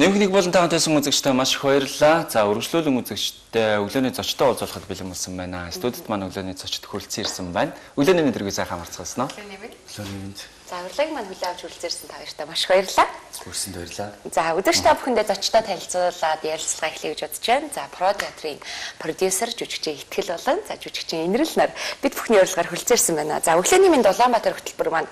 Нэмхнийг болон тахан тайсан үзэгчтэй маш их баярлалаа. За үргэлжлүүлэн үзэгчтэй өглөөний зочтой уулзуулахад бэлэн болсон байна. Студид маань өглөөний зочд хүрэлцэн ирсэн байна. Өглөөний мэдрэг сайхан марцгаасан уу? Өглөөний мэд. За урлагийг маань хүлээн авч хүрэлцэн та баяртай маш их баярлалаа. Хүрсэнд баярлалаа. За үзэгчтэй бүхэндээ зочтой танилцуулаад ярилцлага эхлэе гэж бодож байна. За Про театрын продюсер жүжигчийн Итгэл болон за жүжигчийн Инрэл нар бид бүхний урилгаар хүрэлцэн байна. За өглөөний мэд Улаанбаатар хөтөлбөр маань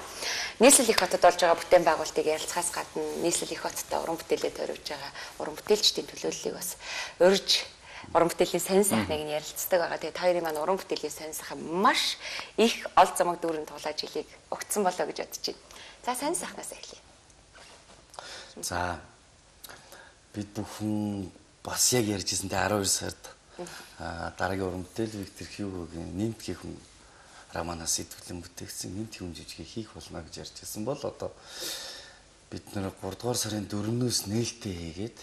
нийслэл их хотод болж байгаа бүтээн байгуулалтыг ярилцахаас гадна нийслэл их хоттой уран бүтээлээ тойрвж байгаа уран бүтээлчдийн төлөөллийг бас урьж уран бүтээлийн сонин сайхныг нь ярилцдаг байгаа. Тэгээд хоёрын маань уран бүтээлийн сонин сайхан маш их ол замаг дүүрэн тулааж илийг өгцөн болоо гэж бодож байна. За сонин сайхнаас эхлэе. За бид бүхэн бас яг ярьжсэнтэй 12 сард дараагийн уран бүтээл Виктор Хьюгогийн нэмт гэх хүн романаас сэтгүүлэн бүтээгдсэн нэмт юм жижиг хийх болно гэж ярьж байсан бол одоо бид нэр 3 дугаар сарын 4-өөс нээлттэй хийгээд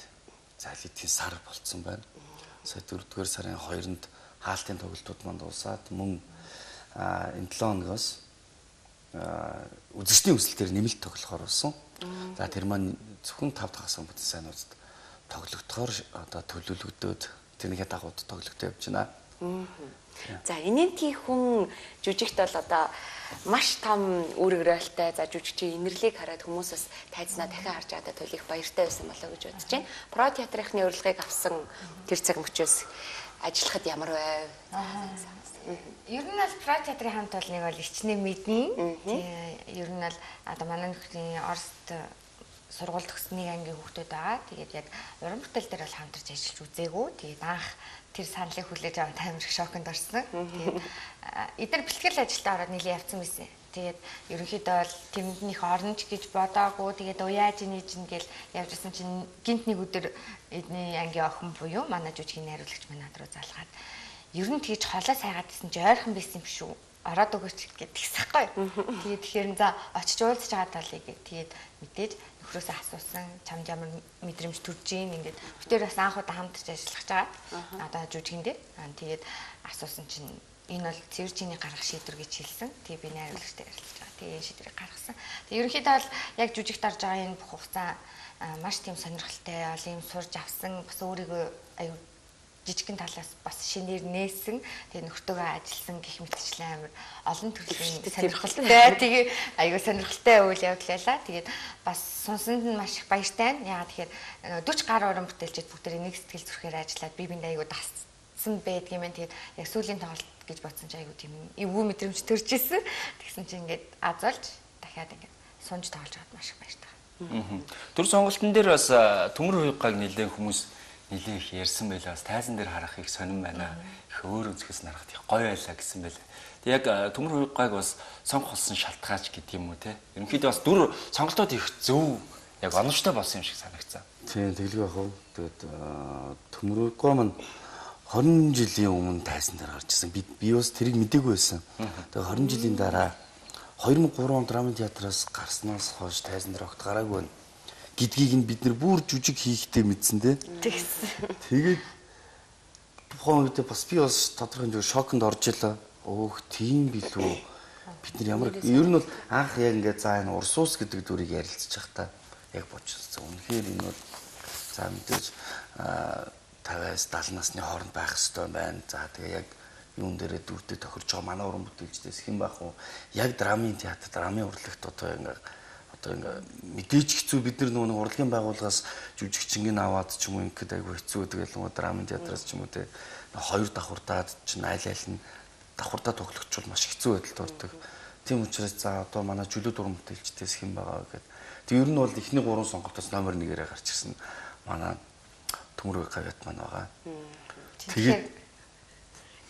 за эдийн сар болцсон байна. Сая 4 дугаар сарын 2-нд хаалтын тоглолтууд манд дуусаад мөн энэ 7 хоногоос үзэгчдийн өсөлтөөр нэмэлт тоглохоор болсон. За тэр маань зөвхөн 5 дахь асан бүтэн сайнуудад тоглогдохоор одоо төлөвлөгдөд тэрнийхээ дагуу тоглогдож явж байна. За энэнти хүн жүжигт бол одоо маш том үр өгөөлтэй за жүжигчийн инэрлийг хараад хүмүүсээс тайзнаа дахин харж чадаад төлөх баяртай байсан болоо гэж бодож байна. Про театрынхны урилгыг авсан тэр цаг мөчөөс ажиллахад ямар байв? Ер нь бол про театрын хамт олныг бол ичнээ мэднэ. Тэгээ ер нь бол одоо манай нөхрийн Оросд сургууль төгсний ангийн хүүхдүүд байгаа. Тэгээд яг уран бүтээл дээр бол хамтарч ажиллаж үзээгүй. Тэгээд анх тэр саналыг хүлээж аваад амар их шоконд орсон. Тэгээд эдгээр бэлтгэл ажилдаа ороод нийлээ явцсан байсан. Тэгээд ерөнхийдөө бол тэмднийх орнож гэж бодоагүй. Тэгээд уяаж нээж ингээл явжсэн чинь гинт нэг өдөр эдний ангийн охин буюу манай жүжигний найруулагч манай руу залгаад ер нь тэгж холоо сайгаад исэн чи ойрхон байсан юм шүү ороод өгөөч гэдгийгсэхгүй. Тэгээд тэгэхээр за очиж уулзч байгаа талыг тэгээд мэдээж нөхрөөсөө асуусан чамд ямар мэдрэмж төрж ийн ингээд бүтээр бас анх удаа хамтарч ажиллаж байгаа. Одоо жүжигэн дээр. Тэгээд асуусан чинь энэ бол цэвэрчний гаргах шийдвэр гэж хэлсэн. Тэгээ би найруулагчтай ярилцж байгаа. Тэгээ энэ шийдвэрийг гаргасан. Тэгээ ерөнхийдөө бол яг жүжигт орж байгаа энэ бүх хугацаа маш тийм сонирхолтой, ол юм сурж авсан. Бас өөрийгөө аюу жижигхэн талаас бас шинээр нээсэн тэгээ нөхртөөгөө ажилласан гих мэтчлэн амир олон төрлийн сонирхолтой тэгээ аюу сонирхолтой үйл явдлаа тэгээд бас сонсонд нь маш их баяртай байна. Яагаад тэгэхээр 40 гаруй уран бүтээлчид бүгдээ нэг сэтгэл зүрхээр ажиллаад би биндээ аюу дассан байдгийм ээ тэгээд яг сүүлийн тоглолт гэж бодсон чи аюу тийм эвгүй мэдрэмж төрж исэн. Тэгсэн чи ингээд азуулж дахиад ингээд сунж тоглож аваад маш их баяртай. Төр сонголтын дээр бас төмөр хуйгаг нэлээд хүмүүс нэлээ их ярьсан байлаа. Бас тайзан дээр харах их сонирн байна. Их өөр өнцгөөс нарахад их гоё байлаа гэсэн байлаа. Тэг яг төмөр хуйгайг бас сонгох болсон шалтгаач гэдэг юм уу те. Ерөнхийдөө бас дүр сонголтууд их зөв яг оновчтой болсон юм шиг санагцсан. Тийм тэглэг байх уу. Тэгээд төмөр хуйгай маань 20 жилийн өмнө тайзан дээр гарч ирсэн. Би би бас тэрийг мдээгүй байсан. Тэгээд 20 жилийн дараа 2003 онд драмын театраас гарснаас хойш тайзан дээр огт гараагүй байна гэдгийг нь бид нэр бүр жүжиг хийхдээ мэдсэн те. Тэгсэн. Тэгээд тухайн үед бас би бас тодорхой хэмжээгээр шоконд орж илаа. Өөх тийм билүү. Бид нар ямар ер нь бол анх яг ингээд за энэ урсуус гэдэг дүрийг ярилцчих та яг бодчихсон. Үнэхээр энэ бол за мэдээж 50-аас 70 насны хооронд байх хэрэгтэй байна. За тэгээ яг юун дээрээ дүрдээ тохирч байгаа манай уран бүтээлчдээс хэн байх вэ? Яг драмын театр, драмын урлагт одоо ингээд одоо ингээ мэдээж хэцүү бид нар нөгөө урлагийн байгууллагаас жүжигчингийн аваад ч юм уу ингээд айгүй хэцүү тэгэл нөгөө драмын театраас ч юм уу те хоёр давхурдаад ч айл айл нь давхурдаа тоглогчвол маш хэцүү байдалд ордог. Тийм учраас за одоо манай жүлөө дуран бүтээлчдээс хэн байгаа гэхэд тэг ер нь бол эхний гурван сонголтоос номер 1-ээрээ гарч ирсэн манай төмөр гавьят маань байгаа. Тэгээд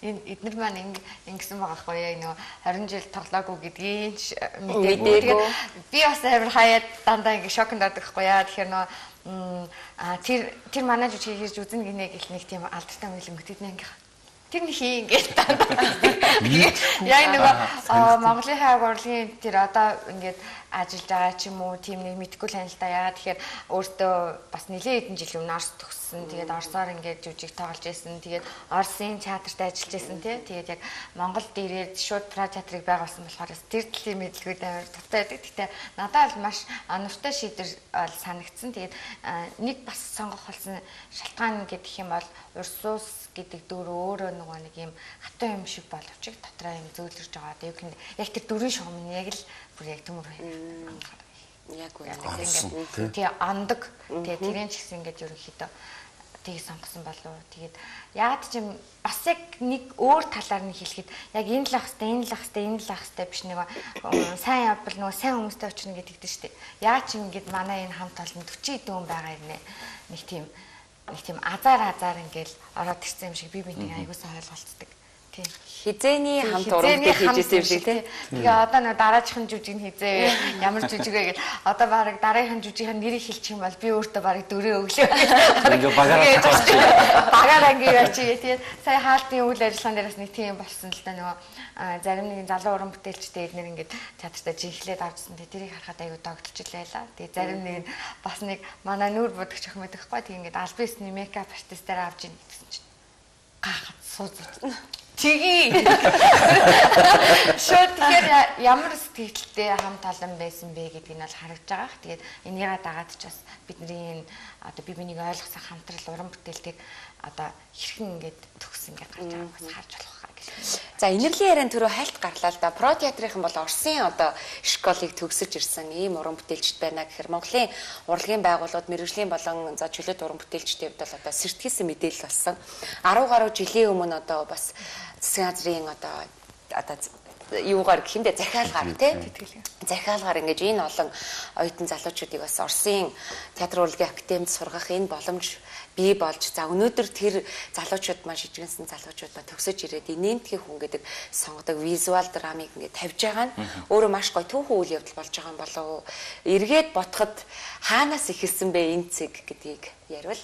энэ эднэр маань ингэсэн байгаа хгүй яг нөгөө 20 жил тоглоогүй гэдгийг мэдээгүй. Би бас амар хаяад дандаа ингэ шоконд ордог хгүй яа. Тэгэхээр нөгөө а тэр тэр манай жүжиг хийж үзэн гинэ гэх нэг тийм алдартай мэлэн мөтөдний ангих. Тэр нэг хий ингээд яг нөгөө Монголын хайг урлагийн тэр одоо ингээд ажиллаж байгаа ч юм уу тийм нэг мэдгүй да. Ягаад тэгэхээр өөртөө бас нэлээд хэдэн жил өмнө Орос төгссөн. Тэгээд Оросоор ингээд жүжиг тоглож байсан. Тэгээд Оросын театрт ажиллаж байсан тий. Тэгээд яг Монголд ирээд шууд пра театрыг байгуулсан болохоор тэр төлөв мэдлгүүд амар дуртай байдаг. Гэхдээ надад бол маш онортой шийдвэр санагдсан. Тэгээд нэг бас сонгох болсон шалтгаан гэдэг юм бол Урсус гэдэг дүр өөрөө нөгөө нэг юм хатан юм шиг боловч дотроо юм зөөлрж байгаа. Тэгээд яг тэр дүрийн шугам нь яг л бүр яг төмөр Яг үгүй ингээд тий. андаг. Тий тэрэн ч гэсэн ингээд ерөнхийдөө тийг сонгосон болов тэгээд яад ч юм бас яг нэг өөр талаар нь хэлэхэд яг энэ л ах хэвээр энэ л ах хэвээр энэ л ах хэвээр биш нэг сайн явбал нөгөө сайн хүмүүстэй очихно гэдэгдэн штэ яа ч юм ингээд манай энэ хамт олон 40 дүүн байгаа юм нэг тийм нэг тийм азар азар ингээл ороод ирсэн юм шиг би бинийг аягуулсан ойлголцдог тийм хизээний хамт урамтай хийжсэн юм шиг тий. Тэгээ одоо нэг дараачихын жүжиг нь хизээ ямар жүжиг вэ гэж одоо баг дараагийн жүжигийн нэрийг хэлчих юм бол би өөртөө баг дөрөө өглөө. Ингээ багаараа тооч. Багаараа ингээ яач тий. Сая хаалтын үйл ажиллагаан дээрээс нэг тийм болсон л да нөгөө зарим нэгэн залуу уран бүтээлчтэй эднэр ингээд театртаа жинхлээд авчихсан тий. Тэрийг харахад аюу догтлж илээлаа. Тэгээ зарим нэг нь бас нэг манай нүүр бодогч ах мэдэхгүй тий ингээд альбисны мейкап артистээр авч ийн гэсэн чинь гахад сууж Тгий. Шууд тэгэхээр ямар сэтгэлтэй хамт олон байсан бэ гэдгийг нь бол харагдж байгаа. Тэгээд энийгээ дагаад ч бас бидний одоо би бинийг ойлгох хамтрал уран бүтээлтийг одоо хэрхэн ингээд төгс ингээд гарч байгааг бас харж болох За инэрлийн яриан төрөө хальт гарлаа л да. Про театрынхан бол Оросын одоо школыг төгсөж ирсэн ийм уран бүтээлчд байна гэхээр Монголын урлагийн байгууллагууд мэрэгжлийн болон за чөлөөт уран бүтээлчдийн хувьд бол одоо сэртгийсэн мэдээлэл болсон. 10 гаруй жилийн өмнө одоо бас засгийн газрын одоо одоо юугаар хиндэ захиалгаар тий захиалгаар ингэж энэ олон оюутан залуучуудыг бас Оросын театр урлагийн академид сургах энэ боломж бий болж за өнөөдөр тэр залуучууд маань шижгэнсэн залуучууд ба төгсөж ирээд инээмтгий хүн гэдэг сонгодог визуал драмыг ингээд тавьж байгаа нь. Өөрөө маш гоё түүхэн үйл явдал болж байгаа юм болов эргээд ботход хаанаас ихэлсэн бэ энэ цэг гэдгийг ярил.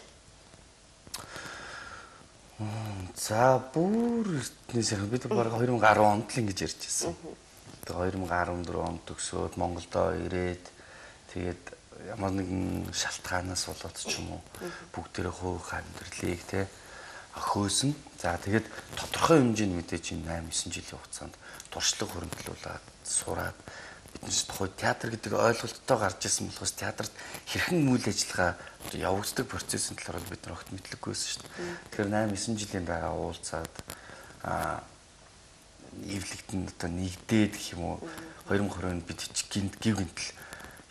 За бүр эртнээс яг бид баг 2010 онд л ингэж ярьж байсан. Тэгээ 2014 онд төгсөөд Монголдо ирээд тэгээд ямар нэгэн шалтгаанаас болоод ч юм уу бүгдээрээ хуух амьдралыг те хөөсөн. За тэгээд тодорхой хэмжээнд мэдээж энэ 8 9 жилийн хугацаанд туршлага хөрөнгөлүүлээд сураад биднээс тухай театр гэдэг ойлголттой гарч ирсэн болохоос театрт хэрхэн үйл ажиллагаа явагддаг процессын талаар бид нар огт мэдлэггүйсэн шүү дээ. Тэгэхээр 8 9 жилийн дараа уулзаад аа эвлэгтэн одоо нэгдээд гэх юм уу 2020-нд бид гинт гів гинтл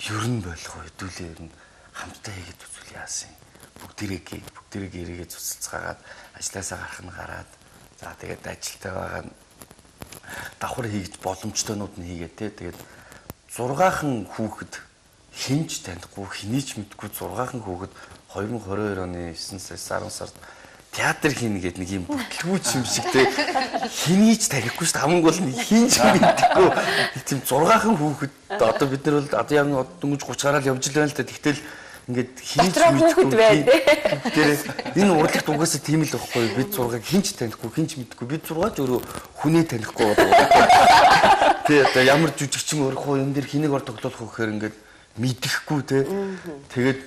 ер нь болох хэдүүлээ ер нь хамтдаа хийгээд үзүүл яасан. Бүгдээрээ бүгдээрээ эргээд цуцалцгаагаад ажилласаа гарах нь гараад за тэгээд ажилтаа байгаа давхар хийж боломжтойнууд нь хийгээд те тэгээд 6хан хүүхэд хинж танихгүй хинийч мэдгүй 6хан хүүхэд 2022 оны 9 сар 10 сард театр хийнэ гэдэг нэг юм бүтлгүүч юм шиг те. Хинийч тарихгүй шүү дээ. Хамгийн гол нь хинж мэдхгүй тийм 6хан хүүхэд. Одоо бид нар бол одоо яг дөнгөж 30 гараад явж л байна л да тэгтэл ингээд хинж мэдхгүй тэр энэ урлагт угаасаа тийм л байхгүй. Бид 6-ыг хинж танихгүй хинж мэдхгүй. Бид 6 ч өөрөө хүнээ танихгүй болоо тий одоо ямар жүжигчин өрөх уу энэ дэр хэнийг ор тоглох гэхээр ингээд мэдэхгүй те. Тэгээд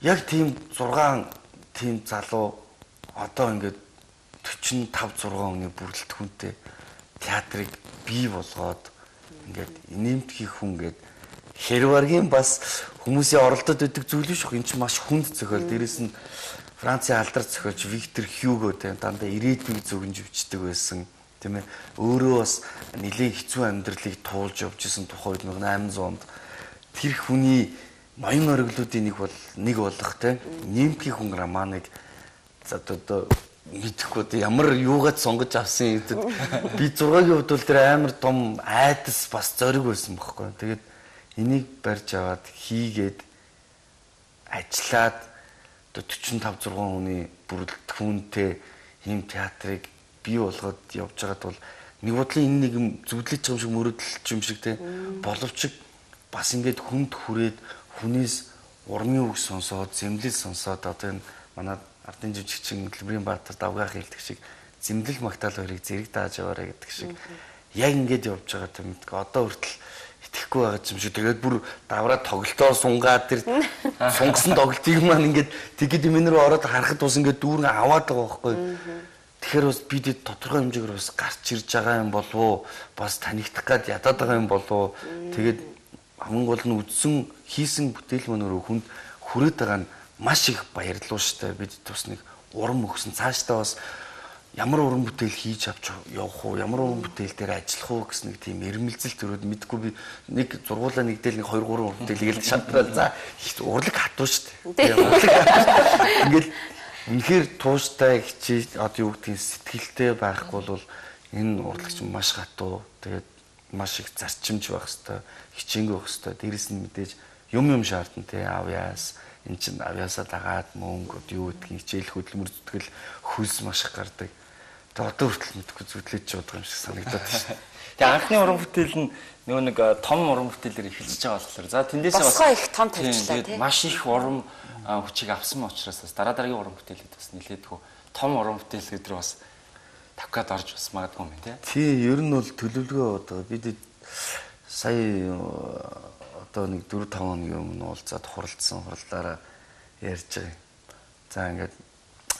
яг тийм 6 тийм залуу одоо ингээд 45 6 оны бүрэлдэхүүнтэй театрыг бий болгоод ингээд нэмтгий хүн гээд хэрваргийн бас хүмүүсийн оролдод өгдөг зүйл биш энэ чинь маш хүнд зохиол. Дээрэс нь Францын алдар зохиолч Виктор Хьюго тийм дандаа ирээдүйг зөвгөн живчдэг байсан тийм ээ. Өөрөө бас нэлээд хэцүү амьдралыг туулж явж исэн тухайд 1800-д тэр хүний ноён ориглуудын нэг бол нэг болох тийм нэмтгий хүн романыг за одоо мэдэхгүй одоо ямар юугаад сонгож авсан гэдэг би 6-гийн хувьд бол тэр амар том айдас бас зориг байсан бохоггүй. Тэгээд энийг барьж аваад хийгээд ажиллаад одоо 45 6 хүний бүрэлдэхүүнтэй ийм театрыг бий болгоод явж байгаад бол нэг бодлын энэ нэг юм зүвдлэж байгаа юм шиг мөрөдөлч юм шиг те боловч бас ингээд хүнд хүрээд хүнээс урмын үг сонсоод зэмлэл сонсоод одоо энэ манай ардын жижигчин Лбрийн Баатар давгаах хэлдэг шиг зэмлэл магтаал хоёрыг зэрэг дааж яваарэ гэдэг шиг. Яг ингэж явж байгаа юм мэдгүй. Одоо хүртэл итгэхгүй байгаа юм шиг. Тэгээд бүр давраа тоглолтоор сунгаад тэр сунгасан тоглолтыг маань ингээд тэгэд юм рүү ороод харахад бас ингээд дүүрэн аваад байгаа байхгүй. Тэгэхээр бас бид тодорхой хэмжээгээр бас гарч ирж байгаа юм болов уу? Бас танигдах гад ядаад байгаа юм болов уу? Тэгээд хамгийн гол нь үдсэн хийсэн бүтээл мөнөөрөө хүнд хүрээд байгаа нь маш их баярлалаа штэ. Бид бас нэг урам өгсөн. Цаашдаа бас ямар уран бүтээл хийж авч явах уу, ямар уран бүтээл дээр ажиллах уу гэсэн нэг тийм эрмэлзэл төрөөд мэдгүй би нэг зургуулаа нэгдэл нэг 2 3 уран бүтээл игээл шатрал за урлаг хатуу шүү дээ. Ингээл үнэхээр тууштай хичээ одоо юу гэдгийг сэтгэлтэй байхгүй бол энэ урлагч маш хатуу тэгээд маш их зарчимж байх хэвээр хичээнгүй байх хэвээр дээрэс нь мэдээж юм юм шаардна те авьяас эн чин авьяасаа дагаад мөнгө юу гэдгийг хичээл хөдөлмөр зүтгэл хөлс маш их гардаг Тэгээ одоо хүртэл мэдгүй зүтлэж байгаа юм шиг санагдаад байна. Тэгээ анхны уран бүтээл нь нөгөө нэг том уран бүтээлээр эхэлж байгаа болохоор за тэндээс бас босгоо их том тавьчлаа тийм маш их уран хүчийг авсан учраас бас дараа дараагийн уран бүтээлүүд бас нилээдгүй том уран бүтээл гэдэг бас тавкад орж бас магадгүй юм тий. Тий, ер нь бол төлөвлөгөө одоо бид сая одоо нэг 4 5 хоногийн өмнө уулзаад хуралдсан хурлаараа ярьж байгаа. За ингээд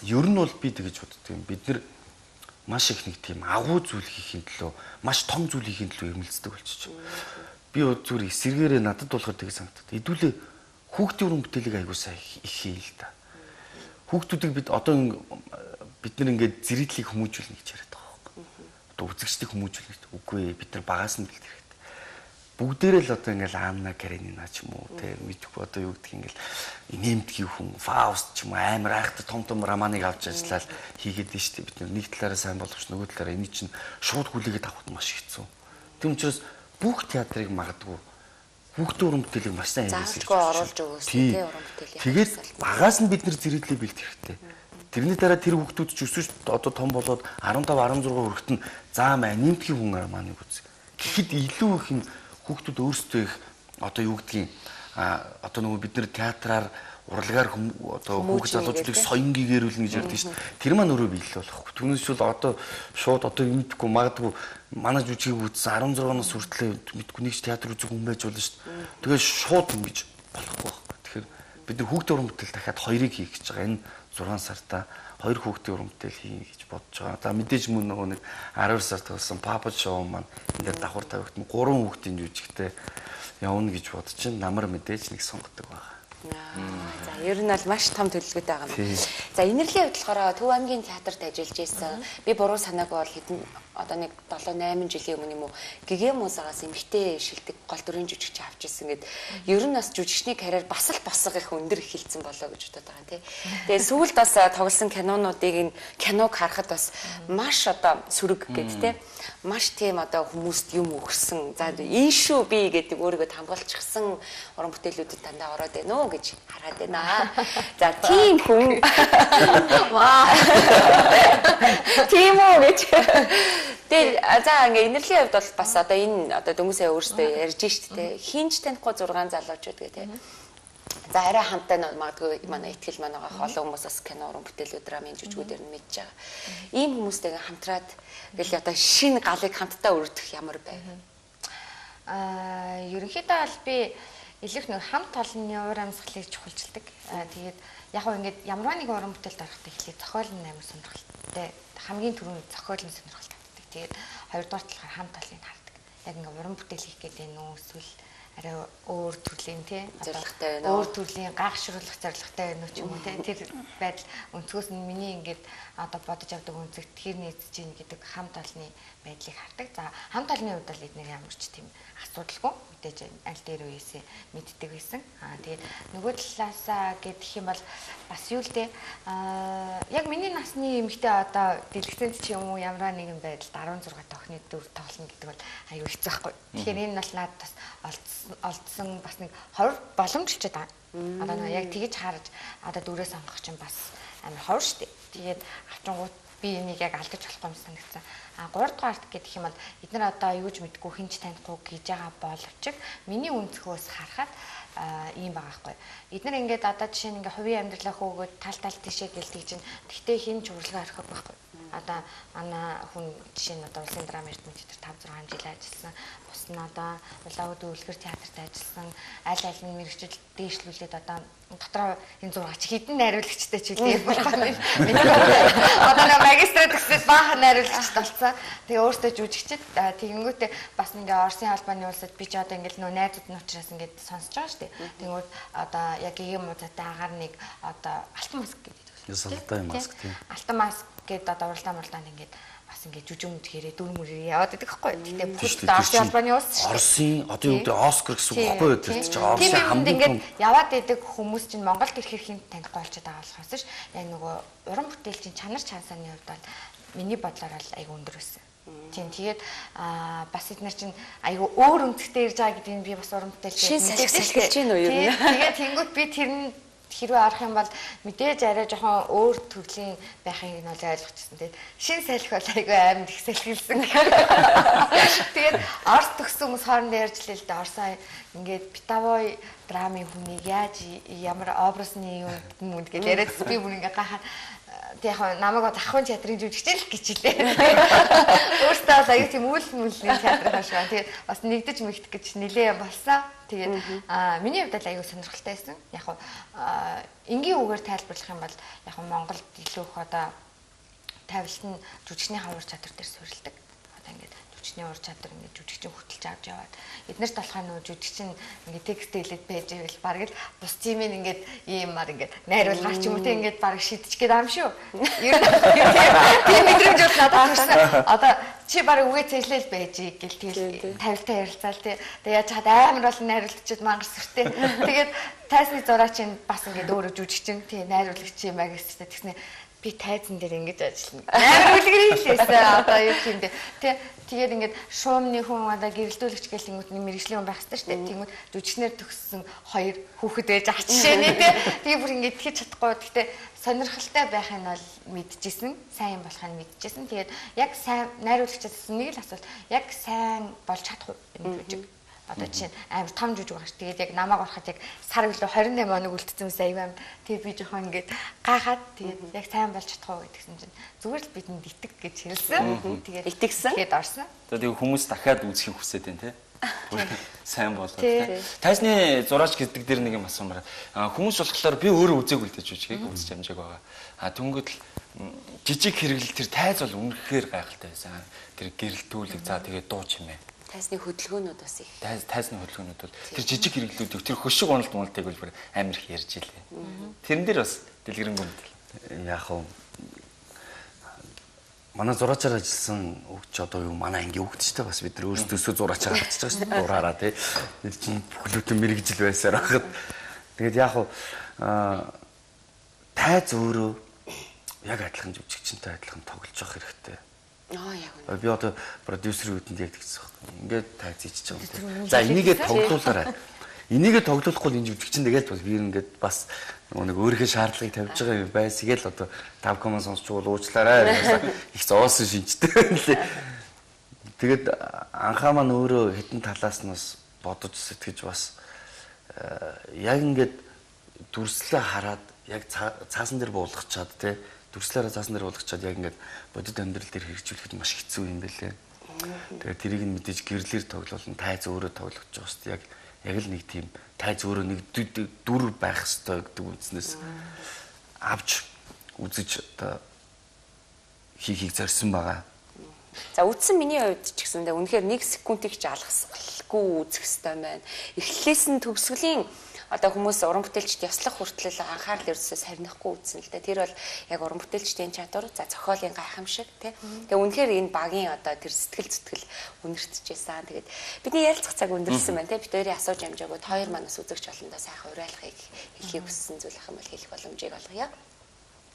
ер нь бол би тэгэж боддөг юм. Бид нэр маш их нэг тийм агуу зүйл хийхин төлөө маш том зүйл хийхин төлөө эмэлцдэг болчих. Би зүгээр эсэргээрээ надад болохоор тийг санагдаад. Хэдүүлээ хүүхдийн уран бүтээлийг аягүй сайн их хийе л да. Хүүхдүүдийг бид одоо бид нар ингээд зэрэглийг хүмүүжүүлнэ гэж яриад байгаа байхгүй. Одоо үзэгчдийг хүмүүжүүлнэ. Үгүй бид нар багаас нь бэлтгэх бүгдээрээ л одоо ингээл Анна Каренина ч юм уу те мэдгүй одоо юу гэдгийг ингээл нэмтгий хүн Фауст ч юм уу амар айхтай том том романыг авч ажиллаад хийгээд нь штэ бид нэг талаараа сайн боловч нөгөө талаараа энийг чинь шууд хүлээгээд авахд маш хэцүү. Тэм учраас бүх театрыг магадгүй хүүхдийн уран бүтээлийг маш сайн хийсэн. Заавчгүй оруулж өгөөс тий уран бүтээлийг. Тэгээд багаас нь бид нэр зэрэглээ бэлдэх хэрэгтэй. Тэрний дараа тэр хүүхдүүд ч өсөж одоо том болоод 15 16 хүрэхт нь заа маа нэмтгий хүн романыг үз. Гэхэд илүү их юм хүүхдүүд өөрсдөө их одоо юу гэдгийг а одоо нөгөө бид нэр театраар урлагаар одоо хүүхд залуучуудыг соёнгийгээрүүлнэ гэж ярьдэн шүү дээ. Тэр маань өөрөө биелэл болохгүй. Түүнээс бол одоо шууд одоо мэдхгүй магадгүй манай жүжиг үзсэн 16 нас хүртэл мэдгүй нэгч театр үзэх хүн байж болно шүү дээ. Тэгээд шууд ингэж болохгүй байхгүй. Тэгэхээр бид нар хүүхд уран бүтээл дахиад хоёрыг хийх гэж байгаа. Энэ 6 сартаа хоёр хүүхдийн уран бүтээл хийнэ гэж бодож байгаа. За мэдээж мөн нөгөө нэг 12 сард болсон Papa Show маань энэ давхар тавигт гурван хүүхдийн жүжигтэй явна гэж бодож чинь намар мэдээж нэг сонгодог байгаа. За ер нь бол маш том төлөвлөгөөтэй байгаа юм. За инэрлийн хувьд болохоор Төв аймгийн театрт ажиллаж байсан. Би буруу санаагүй бол хэдэн одоо нэг 7 8 жилийн өмнө юм уу гигэмусагаас эмгтэй шилдэг гол дүрийн жүжигч авч ирсэн гэд ер нь бас жүжигчний карьер бас л босго их өндөр эхэлсэн болоо гэж бодод байгаа тийм. Тэгээ сүүлд бас тоглосон кинонуудыг киног харахад бас маш одоо сүрэг гэд тийм маш тийм одоо хүмүүст юм өгсөн. За энэ шүү би гэдэг өөрийгөө хамгаалчихсан уран бүтээлүүдэд дандаа ороод байна уу гэж хараад байна. За тийм хүн. Ваа. Тийм үү гэж. Тэгээ за ингээ инэрлийн хувьд бол бас одоо энэ одоо дөнгөсөө өөрөөсөө ярьж штт те. Хинч танихгүй 6 залуучууд гэ те. За арай хамтаа магадгүй манай ихтгэл маань байгаа олон хүмүүс бас кино уран бүтээлүүд драмын жүжигүүдээр нь мэдж байгаа. Ийм хүмүүстэйгээ хамтраад гэл одоо шинэ галыг хамтдаа өргөх ямар байв? Аа ерөнхийдөө бол би илүүх нэг хамт олонны уур амьсгалыг чухалчилдаг. Аа тэгээд яг гоо ингээд ямар нэг уран бүтээлд орохтой эхлээд зохиол нь амар сонирхолтой. Хамгийн түрүүний зохиол нь сонирхолтой. Тэгээд хоёрдугаар талаар хамт олоныг хардаг. Яг ингээд уран бүтээл хийх гэдэг нь эсвэл арай өөр төрлийн тий зорилготой байна. Өөр төрлийн гайхшруулах зорилготой байна уу ч юм уу тий тэр байдал өнцгөөс нь миний ингээд одоо бодож авдаг үнцэгт хэр нийцэж ийн гэдэг хамт олонны байдлыг хардаг. За хамт олонны хувьд бол эдгээр ямар ч тийм асуудалгүй мэдээж аль дээр үесээ мэддэг байсан. Аа тэгээд нөгөө талаасаа гэх юм бол бас юу л дээ аа яг миний насны эмэгтэй одоо дэлгэцэнд ч юм уу ямар нэгэн байдалд 16 тохны дүр тоглоно гэдэг бол аюу хэцүү байхгүй. Тэгэхээр энэ бол надад бас олдсон бас нэг ховор боломжтой байгаа. Одоо нэг яг тэгэж харж одоо дүрээ сонгох чинь бас амар ховор штэ. Тэгээд авчингууд би энийг яг алдаж болохгүй юм санагдсан. А 3 дугаарт гэх юм бол эдгээр одоо юуж мэдгүй хинч танихгүй гэж байгаа боловч миний өнцгөөс харахад ийм байгаа хгүй. Эдгээр ингээд одоо жишээ нь ингээ хувийн амьдралаа хөөгөөд тал тал тишээ гэлдэг чинь тэгтээ хин ч урлагаа орхих байхгүй. Одоо манай хүн жишээ нь одоо улсын драма эрдэмт театр 5 6 жил ажилласан. Бус нь одоо Улаануд үлгэр театрт ажилласан. Аль аль нь мэрэгчл дээшлүүлээд одоо дотроо энэ зургач хідэн найруулагчтай ч үлээ болох юм. Одоо нэг магистрат гэсэд баахан найруулагчд болсон. Тэгээ өөртөө жүжигчд тэгэнгүүтээ бас ингээ Оросын албаны улсад би ч одоо ингээл нөө найзууд нь учраас ингээд сонсож байгаа шүү дээ. Тэнгүүд одоо яг ийм муудаатай агаар нэг одоо алтан маск гэдэг. Салтай маск тийм. Алтан маск гэдэг одоо уралдаан уралдаанд ингээд бас ингээд жүжиг мөд хэрэг дүр мөрөөр яваад байдаг байхгүй. Гэтэ бүгд Оросын албаны улс шүү дээ. Оросын одоо юу гэдэг Оскар гэсэн үг байхгүй юу? Тэр чинь Оросын хамгийн ингээд яваад байдаг хүмүүс чинь Монголд ирэх хэрэг танихгүй болчиход байгаа болохоос ш. Яг нөгөө уран бүтээлчийн чанар чансааны хувьд бол миний бодлоор бол айгүй өндөр байсан. Тийм тэгээд аа бас эднэр чинь айгүй өөр өнцгтэй ирж байгаа гэдгийг би бас уран бүтээлч шин салхи салхилж гин үү юу юм. Тэгээд тэнгууд би тэр нь хэрвээ арах юм бол мэдээж арай жоохон өөр төрлийн байхыг нь бол ойлгочихсон. Тэгээд шин салхи бол айгүй аймд их салхилсан. Тэгээд орс төгсөн хүмүүс хоорондоо ярьж лээ л дээ. Орсоо ингээд битавой драмын хүнийг яаж ямар образны юм юм гэж яриад би бүр ингээд гахаа тэг яг намайг ахын театрын жүжигчэл гэж хэлээ. Өөртөө бол аюу тийм үйл мүллийн театр хашгаа. Тэгээд бас нэгдэж мэгдэх гэж нилээ болсон. Тэгээд аа миний хувьд л аюу сонирхолтой байсан. Яг аа энгийн үгээр тайлбарлах юм бол яг Монголд илүү их одоо тавилт нь жүжигчний хавар чадвар дээр суурилдаг. Жүжигчний ур чадвар ингээд жүжигчин хөтөлж авч яваад эднэрт болохоор нөгөө жүжигчин ингээд текст хэлээд байж ивэл бараг л бус тийм ингээд иймар ингээд найруулгаар ч юм уу те ингээд бараг шидчихгээд ам шүү. Ер нь тийм мэдрэмж бол надад төрсөн. Одоо чи бараг үгээ цэглэл байж гэл тэгэл тавилтаа ярилцаал те. Тэгээ яаж хаад амар бол найруулагчид мангар сүртэй. Тэгээд тайсны зураач нь бас ингээд өөрөө жүжигчин тий найруулагч юм аа гэсэн тэгснэ би тайзан дээр ингэж ажиллана. Амар үлгэр хийлээсэн. Одоо юу юм бэ? Тэ тэгээд ингээд шуумны хүн одоо гэрэлтүүлэгч гэх юм уу мэрэгжлийн хүн байх хэрэгтэй шүү дээ. Тэгмүүд жүжигчнэр төгссөн хоёр хүүхэд байж ах жишээний тэ. Тэгээ бүр ингээд итгэж чадахгүй. Гэхдээ сонирхолтой байх нь бол мэдчихсэн. Сайн болох нь мэдчихсэн. Тэгээд яг сайн найруулагчаас нэг л асуулт. Яг сайн болж чадах уу энэ жүжиг? Одоо чинь амар том жүжиг багш. Тэгээд яг намайг ороход яг сар өглөө 28 хоног үлдсэн үс аяа юм. Тэгээд би жоохон ингээд гахаад тэгээд яг сайн болж чадах уу гэдгсэн чинь зүгээр л бидэнд итг гэж хэлсэн. Тэгээд итгэсэн. Тэгээд орсон. Тэгээд хүмүүс дахиад үзхийг хүсээд байна те. сайн болоо те. Тайсны зураач гэдэг дээр нэг юм асуумаар. Хүмүүс болохоор би өөрөө үзээгүй л дээ жүжигийг үзэж амжааг байгаа. А түнгөд л жижиг хэрэглэл тэр тайз бол үнэхээр гайхалтай байсан. Тэр гэрэлтүүлэг за тэгээд дуу чимээ тайсны хөдөлгөөнүүд бас их. Тайс тайсны хөдөлгөөнүүд бол тэр жижиг хэрэглүүдийг тэр хөшиг уналт муултыг бол амар их ярьж илээ. Тэрэн дээр бас дэлгэрэнгүй мэт. Яг уу манай зураачаар ажилласан өгч одоо юу манай анги өгч штэ бас бид нар өөрсдөөсөө зураачаар авчиж байгаа штэ дураараа тий. Тэр чинь бүхлөтэн мэрэгжил байсаар хахад. Тэгээд яг уу тайз өөрөө яг адилхан жүжигчтэй адилхан тоглож явах хэрэгтэй. Аа яг. Би одоо продюсерийн үдэнд яг тэгсэн байна. Ингээд тайцчих байгаа юм. За энийгээ тоглуулаарай. Энийгээ тоглуулахгүй энэ жүжигчин тэгээд бас би ингээд бас нэг өөрийнхөө шаардлагыг тавьж байгаа юм байсгээл одоо тавком сонсч уул уучлаарай. Их зоосон шинжтэй лээ. Тэгээд анхаа маань өөрөө хитэн талаас нь бас бодож сэтгэж бас яг ингээд дүрслээ хараад яг цаасан дээр буулгах чад тий дүрслээрээ заасан дээр болгочоод яг ингээд бодит амьдрал дээр хэрэгжүүлэхэд маш хэцүү юм байлээ. Тэгээд тэрийг нь мэдээж гэрлэр тоглолн тайз өөрөө тоглож байгаа шүү дээ. Яг яг л нэг тийм тайз өөрөө нэг дүр байх ёстой гэдэг үзнээс авч үзэж одоо хийхийг зорьсон байгаа. За үдсэн миний хувьд ч гэсэндээ үнэхээр 1 секундыг ч алгасгүй үзэх хэрэгтэй байна. Эхлээс нь төгсгөлийн одоо хүмүүс уран бүтээлчд яслах хүртэл анхаарал ерөөсөө сарнихгүй үзсэн л дээ. Тэр бол яг уран бүтээлчдийн чадвар, за зохиолын гайхамшиг тий. Тэгээ үнэхээр энэ багийн одоо тэр сэтгэл зүтгэл үнэртжсэн. Тэгээд бидний ярилцах цаг өндөрлсөн байна тий. Бид хоёрын асууж амжаагууд хоёр манаас үзэгч болондоо сайхан уриалахыг хэлхийг хүссэн зүйл ах юм бол хэлэх боломжийг олгоё.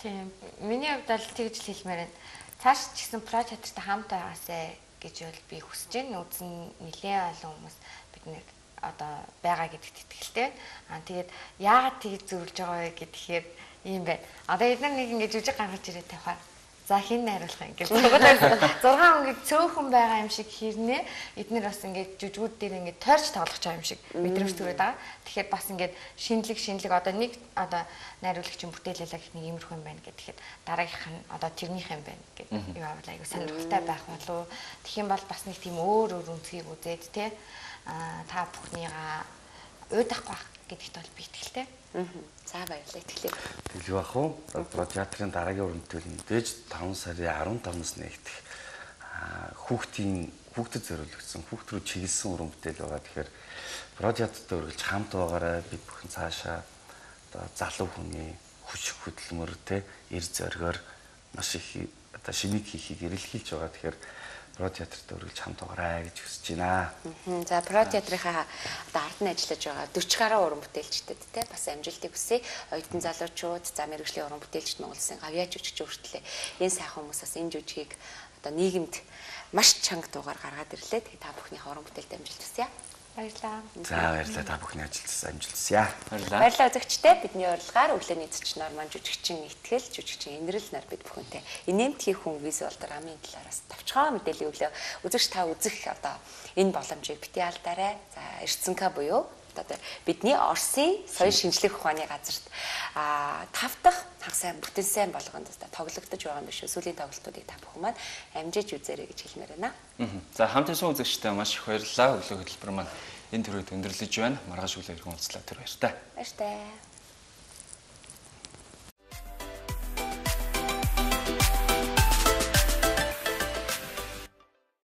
Тийм. Миний хувьд бол тэгж л хэлмээр байна. Цааш ч гэсэн про театртай хамт байгаасай гэж бол би хүсэж байна. Үзэн нэлээд олон хүмүүс биднийг одоо байгаа гэдэгт итгэлтэй. Аа тэгээд яагаад тэгж зөвлөж байгаа вэ гэхээр ийм байна. Одоо эдгээр нэг ингэж үжиг гаргаж ирээд тавихаар За хин найруулах юм гэж. 6 өнгийг цөөхөн байгаа юм шиг хэрнээ эднэр бас ингээд жүжгүүд дээр ингээд тойрч тоглох байгаа юм шиг мэдрэмж төрөөд байгаа. Тэгэхээр бас ингээд шинэлэг шинэлэг одоо нэг одоо найруулагчийн бүтээлэлэг нэг иймэрхүү юм байна гэхэд дараагийнх нь одоо тэрнийх юм байна гэдэг юу авал айгу сонирхолтой байх болов. Юм бол бас нэг тийм өөр өөр үнцгийг үзээд те та бүхнийгаа уйдахгүй байх гэдэгт бол би итгэлтэй. За баярлалаа итгэлээ. Тэгэл бах уу. Бро театрын дараагийн өрөмтөл мэдээж 5 сарын 15-наас нэгдэх хүүхдийн хүүхдэд зориулагдсан хүүхд рүү чиглэсэн өрөмтөл байгаа. Тэгэхээр театрт өргөлж хамт байгаарай. Бид бүхэн цаашаа одоо залуу хүний хүч хөдөлмөр те эр зоригоор маш их одоо шинийг хийхийг эрэлхийлж байгаа. Тэгэхээр Про театрт өргөлж хамт байгаарай гэж хүсэж байна. За Про театрынхаа одоо ард нь ажиллаж байгаа 40 гаруй уран бүтээлчдэд те бас амжилтыг хүсье. Оюутан залуучууд, за мэрэгжлийн уран бүтээлчд Монгол Улсын гавьяа жүжигч хүртлээ. Энэ сайхан хүмүүсээс энэ жүжигийг одоо нийгэмд маш чанга дуугаар гаргаад ирлээ. Тэгээ та бүхнийхээ уран бүтээлд амжилт хүсье. Баярлалаа. За баярлалаа та бүхний ажилтсан амжилтсая. Баярлалаа. Баярлалаа үзэгчдээ бидний урилгаар өглөөний цэцчнаар маань жүжигчин итгэл, жүжигчин инрэл нар бид бүхэнтэй инээмтгий хүн визуал драмын талаараас тавчгаа мэдээлэл өглөө үзэгч та үзэх одоо энэ боломжийг бити алдаарай. За Эрцэнка буюу одоо бидний Оросын соёл шинжлэх ухааны газарт а тав дахь хаг сайн бүтэн сайн болгонд тоглогдож байгаа юм биш үү? Сүүлийн тоглолтуудыг та бүхэн маань амжиж үзээрэй гэж хэлмээр байна. За хамт ирсэн үзэгчтэй маш их баярлалаа. Өглөө хөтөлбөр маань энэ төрөйд өндөрлөж байна. Маргааш өглөө иргэн уулзлаа. Тэр баяртай. Баяртай.